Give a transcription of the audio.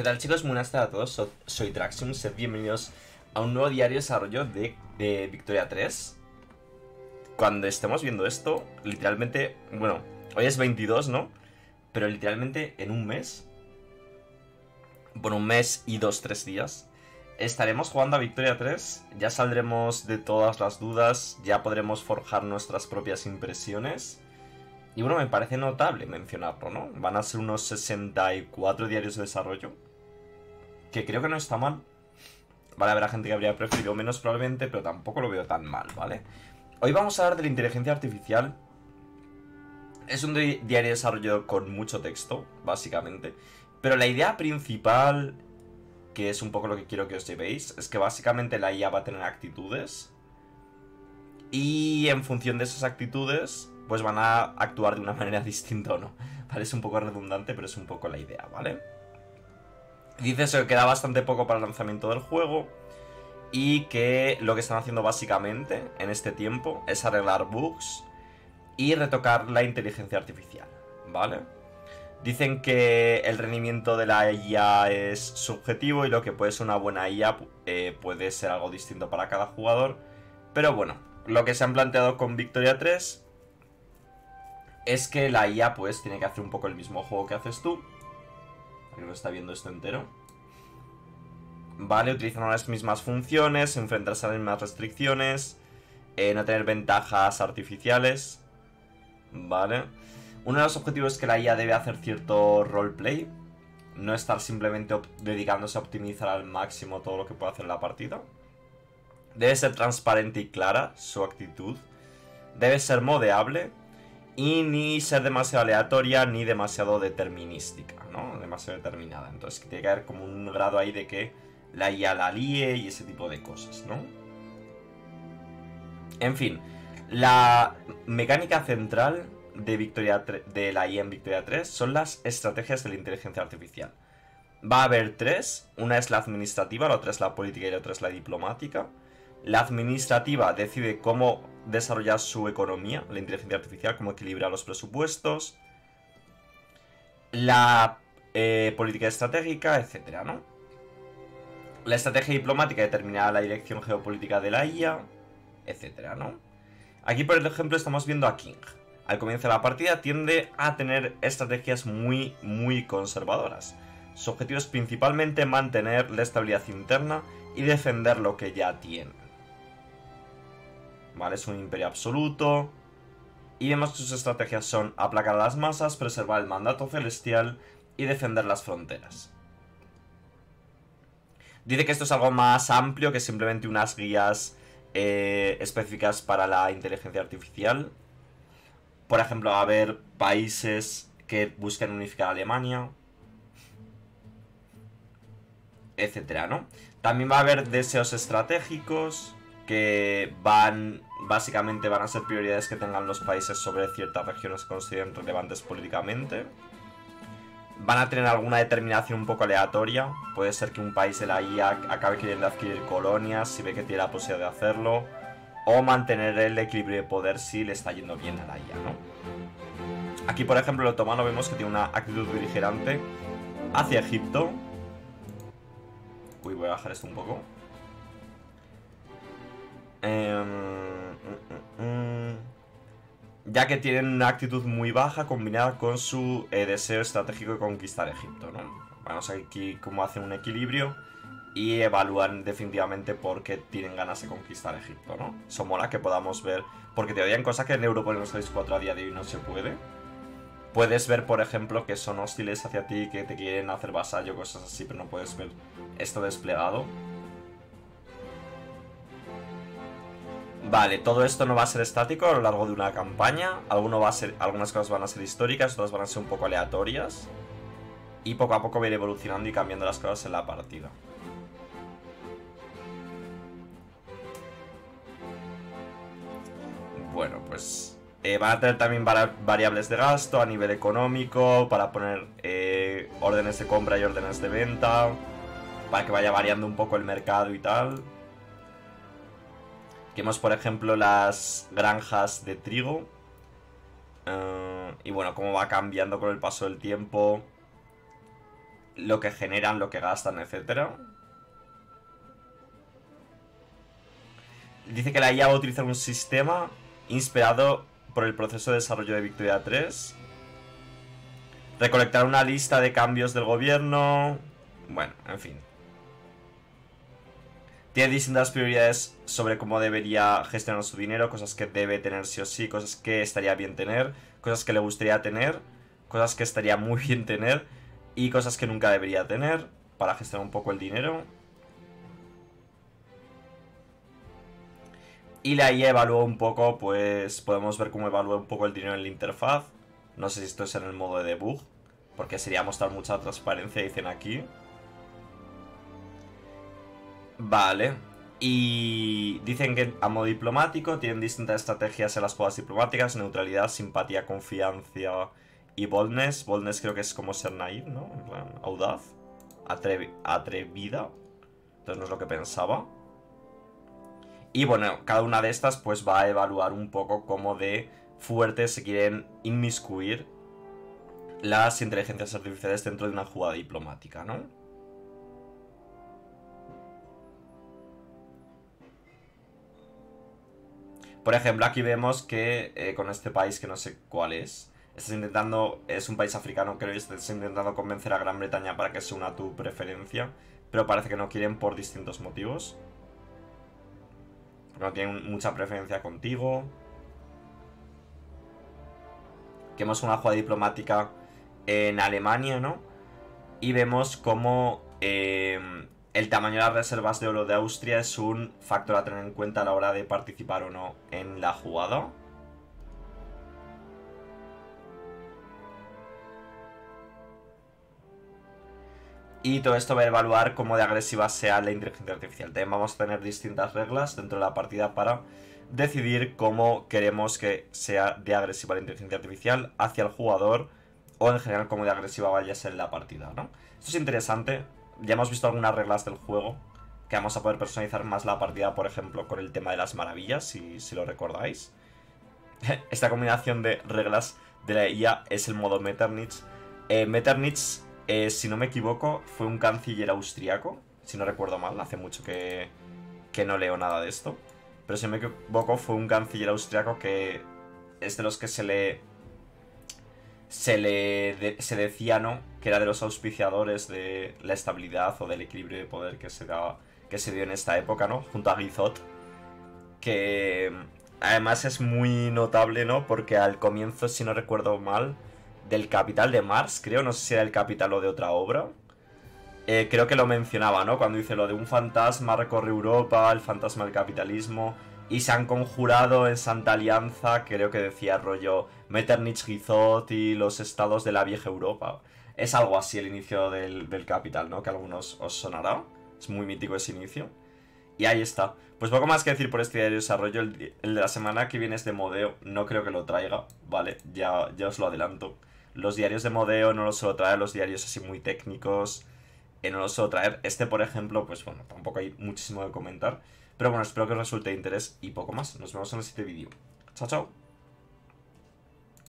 ¿Qué tal chicos? Buenas tardes a todos, So- soy Traxium, sed bienvenidos a un nuevo diario de desarrollo de, de Victoria 3. Cuando estemos viendo esto, literalmente, bueno, hoy es 22, ¿no? Pero literalmente en un mes, por un mes y dos, tres días, estaremos jugando a Victoria 3, ya saldremos de todas las dudas, ya podremos forjar nuestras propias impresiones. Y bueno, me parece notable mencionarlo, ¿no? Van a ser unos 64 diarios de desarrollo. Que creo que no está mal. Vale, habrá gente que habría preferido menos probablemente, pero tampoco lo veo tan mal, ¿vale? Hoy vamos a hablar de la inteligencia artificial. Es un di- diario de desarrollo con mucho texto, básicamente. Pero la idea principal, que es un poco lo que quiero que os llevéis, es que básicamente la IA va a tener actitudes. Y en función de esas actitudes, pues van a actuar de una manera distinta o no. Parece un poco redundante, pero es un poco la idea, ¿vale? Dice eso que queda bastante poco para el lanzamiento del juego. Y que lo que están haciendo básicamente en este tiempo es arreglar bugs y retocar la inteligencia artificial, ¿vale? Dicen que el rendimiento de la IA es subjetivo y lo que puede ser una buena IA eh, puede ser algo distinto para cada jugador. Pero bueno, lo que se han planteado con Victoria 3 es que la IA pues tiene que hacer un poco el mismo juego que haces tú. Aquí no está viendo esto entero. Vale, utilizando las mismas funciones, enfrentarse a las mismas restricciones, eh, no tener ventajas artificiales. Vale. Uno de los objetivos es que la IA debe hacer cierto roleplay. No estar simplemente dedicándose a optimizar al máximo todo lo que puede hacer en la partida. Debe ser transparente y clara su actitud. Debe ser modeable. Y ni ser demasiado aleatoria ni demasiado determinística, ¿no? Demasiado determinada. Entonces tiene que haber como un grado ahí de que la IA la líe y ese tipo de cosas, ¿no? En fin, la mecánica central de, Victoria de la IA en Victoria 3 son las estrategias de la inteligencia artificial. Va a haber tres, una es la administrativa, la otra es la política y la otra es la diplomática. La administrativa decide cómo desarrollar su economía, la inteligencia artificial, cómo equilibrar los presupuestos. La eh, política estratégica, etcétera, ¿no? La estrategia diplomática determinará la dirección geopolítica de la IA, etcétera, ¿no? Aquí, por ejemplo, estamos viendo a King. Al comienzo de la partida tiende a tener estrategias muy, muy conservadoras. Su objetivo es principalmente mantener la estabilidad interna y defender lo que ya tiene. Es un imperio absoluto. Y vemos que sus estrategias son aplacar a las masas, preservar el mandato celestial y defender las fronteras. Dice que esto es algo más amplio que simplemente unas guías eh, específicas para la inteligencia artificial. Por ejemplo, va a haber países que busquen unificar a Alemania. Etcétera, ¿no? También va a haber deseos estratégicos que van, básicamente van a ser prioridades que tengan los países sobre ciertas regiones que consideren relevantes políticamente. Van a tener alguna determinación un poco aleatoria. Puede ser que un país de la IA acabe queriendo adquirir colonias si ve que tiene la posibilidad de hacerlo. O mantener el equilibrio de poder si le está yendo bien a la IA, ¿no? Aquí, por ejemplo, el otomano vemos que tiene una actitud beligerante hacia Egipto. Uy, voy a bajar esto un poco. Mm. ya que tienen una actitud muy baja combinada con su eh, deseo estratégico de conquistar Egipto, ¿no? Vamos aquí cómo hacen un equilibrio y evalúan definitivamente por qué tienen ganas de conquistar Egipto, ¿no? Eso que podamos ver, porque te odian cosas que en Europa en los 4 a día de hoy no se puede. Puedes ver, por ejemplo, que son hostiles hacia ti, que te quieren hacer vasallo, cosas así, pero no puedes ver esto desplegado. Vale, todo esto no va a ser estático a lo largo de una campaña. Va a ser, algunas cosas van a ser históricas, otras van a ser un poco aleatorias. Y poco a poco va a ir evolucionando y cambiando las cosas en la partida. Bueno, pues eh, van a tener también variables de gasto a nivel económico para poner eh, órdenes de compra y órdenes de venta. Para que vaya variando un poco el mercado y tal. Tenemos, por ejemplo, las granjas de trigo. Eh, y bueno, cómo va cambiando con el paso del tiempo. lo que generan, lo que gastan, etcétera. Dice que la IA va a utilizar un sistema inspirado por el proceso de desarrollo de Victoria 3. Recolectar una lista de cambios del gobierno. Bueno, en fin. Tiene distintas prioridades sobre cómo debería gestionar su dinero, cosas que debe tener sí o sí, cosas que estaría bien tener, cosas que le gustaría tener, cosas que estaría muy bien tener y cosas que nunca debería tener para gestionar un poco el dinero. Y la IA evalúa un poco, pues podemos ver cómo evalúa un poco el dinero en la interfaz. No sé si esto es en el modo de debug, porque sería mostrar mucha transparencia, dicen aquí. Vale. Y dicen que a modo diplomático tienen distintas estrategias en las jugadas diplomáticas, neutralidad, simpatía, confianza y boldness. Boldness creo que es como ser naive, ¿no? En plan, audaz, atrevida. Entonces no es lo que pensaba. Y bueno, cada una de estas pues va a evaluar un poco cómo de fuertes se quieren inmiscuir las inteligencias artificiales dentro de una jugada diplomática, ¿no? Por ejemplo, aquí vemos que eh, con este país que no sé cuál es, estás intentando, es un país africano creo, y estás intentando convencer a Gran Bretaña para que se una tu preferencia, pero parece que no quieren por distintos motivos no tienen mucha preferencia contigo. Que hemos una jugada diplomática en Alemania, ¿no? Y vemos cómo em, el tamaño de las reservas de oro de Austria es un factor a tener en cuenta a la hora de participar o no en la jugada. Y todo esto va a evaluar cómo de agresiva sea la inteligencia artificial. También vamos a tener distintas reglas dentro de la partida para decidir cómo queremos que sea de agresiva la inteligencia artificial hacia el jugador o en general cómo de agresiva vaya a ser la partida, ¿no? Esto es interesante. Ya hemos visto algunas reglas del juego que vamos a poder personalizar más la partida, por ejemplo, con el tema de las maravillas, si, si lo recordáis. Esta combinación de reglas de la IA es el modo Metternich. Eh, Metternich eh, si no me equivoco, fue un canciller austriaco. Si no recuerdo mal, hace mucho que, que no leo nada de esto. Pero si no me equivoco, fue un canciller austriaco que es de los que se le. Se le. se decía, ¿no? Que era de los auspiciadores de la estabilidad o del equilibrio de poder que se, da, que se dio en esta época, ¿no? Junto a Guizot. Que. Además es muy notable, ¿no? Porque al comienzo, si no recuerdo mal, del Capital de Mars, creo, no sé si era el Capital o de otra obra. Eh, creo que lo mencionaba, ¿no? Cuando dice lo de un fantasma recorre Europa, el fantasma del capitalismo, y se han conjurado en Santa Alianza, creo que decía rollo Metternich, Gizot y los estados de la vieja Europa. Es algo así el inicio del, Capital, ¿no? Que a algunos os sonará. Es muy mítico ese inicio. Y ahí está. Pues poco más que decir por este diario de desarrollo. El, el, de la semana que viene es de modeo. No creo que lo traiga, ¿vale? Ya, ya os lo adelanto. Los diarios de modeo no los suelo traer, los diarios así muy técnicos eh, no los suelo traer. Este, por ejemplo, pues bueno, tampoco hay muchísimo que comentar. Pero bueno, espero que os resulte de interés y poco más. Nos vemos en el siguiente vídeo. Chao, chao.